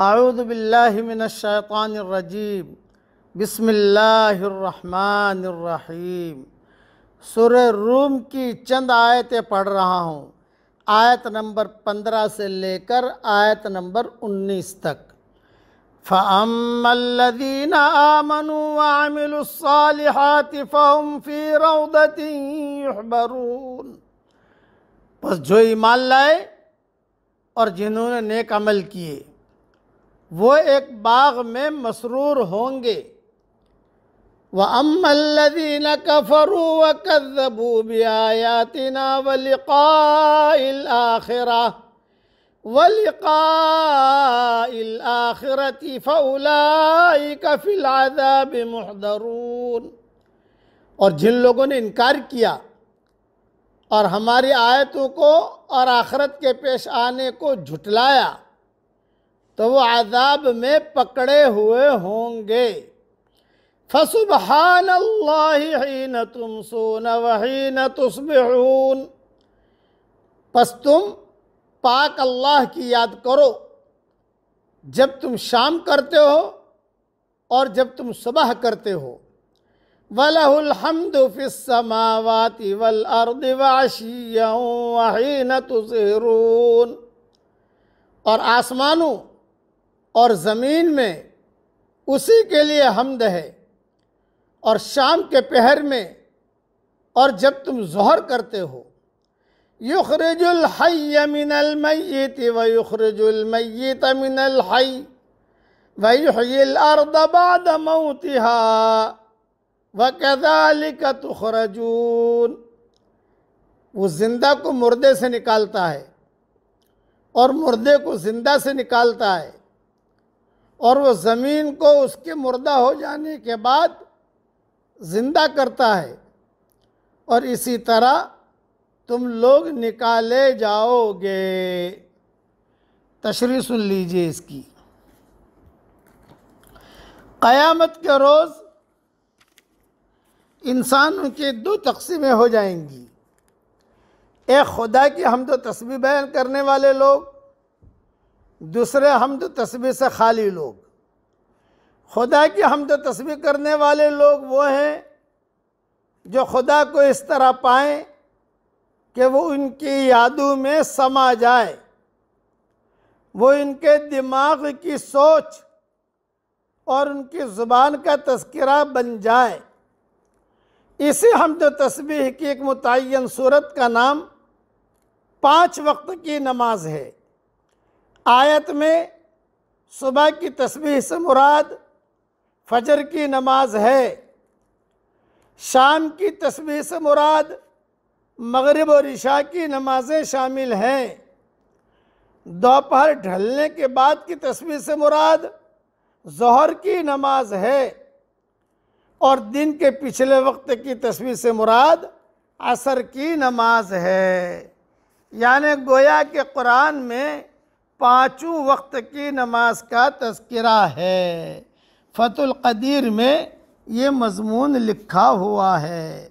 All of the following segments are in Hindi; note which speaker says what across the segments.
Speaker 1: आउदबिल्लिमिनशैतानरजीम बिस्मिल्लाहिर्रहमानिर्रहीम सुर रूम की चंद आयतें पढ़ रहा हूँ। आयत नंबर पंद्रह से लेकर आयत नंबर उन्नीस तक। फ़अम्मल्लज़ीन आमनु फ़हुम फ़ी बस जो ईमान लाए और जिन्होंने नेक अमल किए। वो एक बाग में मसरूर होंगे। व अम्मल्लज़ीन कफ़रू व कज़्ज़बू बिआयातिना व लिक़ाइल आखिरा। व लिक़ाइल आखिरति फ़उलाइक फ़िल अज़ाबि और जिन लोगों ने इनकार किया और हमारी आयतों को और आखरत के पेश आने को झुटलाया तो वो आज़ाब में पकड़े हुए होंगे। फसुबहान हीन तुम सोन न तुस्बिहून। बस तुम पाक अल्लाह की याद करो। जब तुम शाम करते हो और जब तुम सुबह करते हो। वलहमद फ़िसमावाति वल वहीन तुजरून। और आसमानों और ज़मीन में उसी के लिए हमद है। और शाम के पहर में और जब तुम जहर करते हो, युखरजुल हय मिनल मय्यत व युखरजुल मय्यत मिनल हय व युहयिल अर्द बाद मौतिहा व कज़ालिक तुखरजून। वो ज़िंदा को मुर्दे से निकालता है और मुर्दे को ज़िंदा से निकालता है। और वो ज़मीन को उसके मुर्दा हो जाने के बाद ज़िंदा करता है। और इसी तरह तुम लोग निकाले जाओगे। तशरी सुन लीजिए इसकी। क़यामत के रोज़ इंसानों की दो तकसीमें हो जाएँगी। एक खुदा की हम तो तस्वीर बयान करने वाले लोग दूसरे हम तो तस्वीर से खाली लोग। खुदा की हम तो तस्वीर करने वाले लोग वो हैं जो खुदा को इस तरह पाएँ कि वो उनकी यादों में समा जाए। वो इनके दिमाग की सोच और उनकी ज़ुबान का तस्करा बन जाए। इसी हम तो तस्बीह की एक मुतन सूरत का नाम पाँच वक्त की नमाज़ है। आयत में सुबह की तस्बीह से मुराद, फजर की नमाज़ है। शाम की तस्बीह से मुराद, मगरब और इशा की नमाजें शामिल हैं। दोपहर ढलने के बाद की तस्वीर से मुराद, जहर की नमाज़ है। और दिन के पिछले वक्त की तस्वीर से मुराद, असर की नमाज़ है। यानी गोया के कुरान में पाँचों वक्त की नमाज़ का तस्करा है। फ़तुल कदीर में ये मजमून लिखा हुआ है।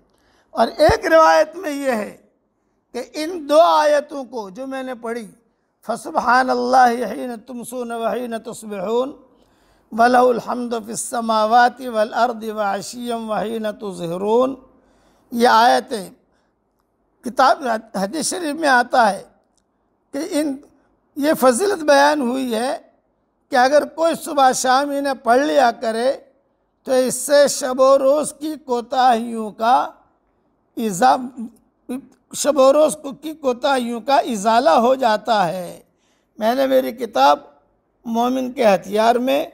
Speaker 1: और एक रिवायत में ये है कि इन दो आयतों को जो मैंने पढ़ी फसबहान अल्लाह तुम सुन वही न तस्बहून वलहमद फ़िसमावाति वल अर्द वशीम वही न तुजहरून ये आयतें किताब हदीस शरीफ में आता है कि इन ये फजीलत बयान हुई है कि अगर कोई सुबह शाम इन्हें पढ़ लिया करे तो इससे शब रोज़ की कोताहियों का इज़ा, शब रोज़ की कोताहियों का इजाला हो जाता है। मैंने मेरी किताब मोमिन के हथियार में,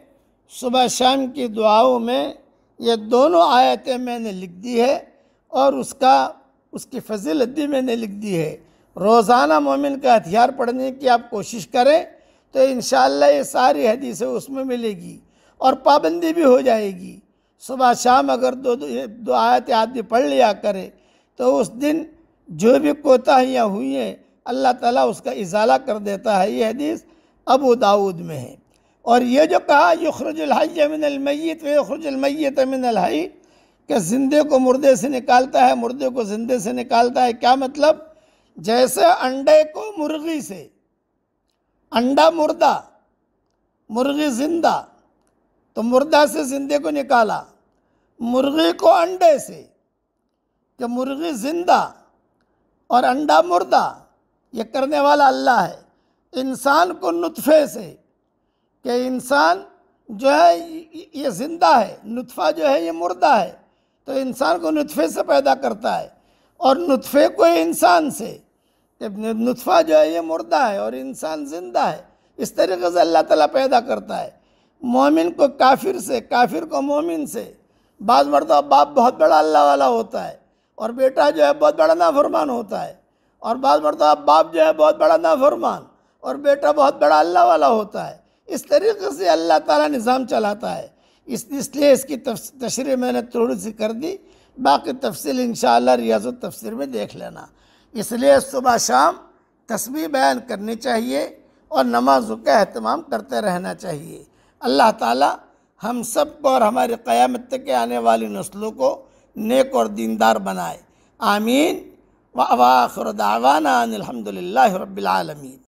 Speaker 1: सुबह शाम की दुआओं में, ये दोनों आयतें मैंने लिख दी है और उसका, उसकी फजीलत भी मैंने लिख दी है। रोज़ाना मोमिन का हथियार पढ़ने की आप कोशिश करें तो इन ये सारी हदीसें उसमें मिलेगी और पाबंदी भी हो जाएगी। सुबह शाम अगर दो दो, दो आयत आदमी पढ़ लिया करे तो उस दिन जो भी कोताहियाँ हुई हैं अल्लाह ताला उसका इजाला कर देता है। ये हदीस अबू दाऊद में है। और ये जो कहा यखरजलमैत यखरजलमैत मिनलहई कि ज़िंदे को मुर्दे से निकालता है मुर्दे को ज़िंदे से निकालता है। क्या मतलब? जैसे अंडे को मुर्गी से। अंडा मुर्दा, मुर्गी ज़िंदा। तो मुर्दा से जिंदे को निकाला, मुर्गी को अंडे से। कि मुर्गी ज़िंदा और अंडा मुर्दा, ये करने वाला अल्लाह है। इंसान को नुतफ़े से, कि इंसान जो है, ये ज़िंदा है, नुतफ़ा जो है, ये मुर्दा है। तो इंसान को नुतफ़े से पैदा करता है। और नुतफ़े को इंसान से। नुतफ़ा जो है, ये मुर्दा है और इंसान ज़िंदा है। इस तरीके से अल्लाह ताला पैदा करता है। मोमिन को काफिर से, काफिर को मोमिन से। बाज़ मरतबा बाप बहुत बड़ा अल्लाह वाला होता है और बेटा जो है, बहुत बड़ा नाफरमान होता है। और बाज़ मरतबा बाप जो है, बहुत बड़ा नाफरमान और बेटा बहुत बड़ा अल्लाह वाला होता है। इस तरीके से अल्लाह ताला निज़ाम चलाता है। इस, इसलिए इसकी तशरी मैंने थोड़ी सी कर दी। बाकी तफसील इन रियाज तफसर में देख लेना। इसलिए सुबह शाम तस्वीर बयान करनी चाहिए और नमाज़ों का अहतमाम करते रहना चाहिए। अल्लाह ताला हम सबको और हमारे क़यामत के आने वाली नस्लों को नेक और दीनदार बनाए। आमीन। व अवाखर दावाना अनिलहमदिल्ला रबालमीन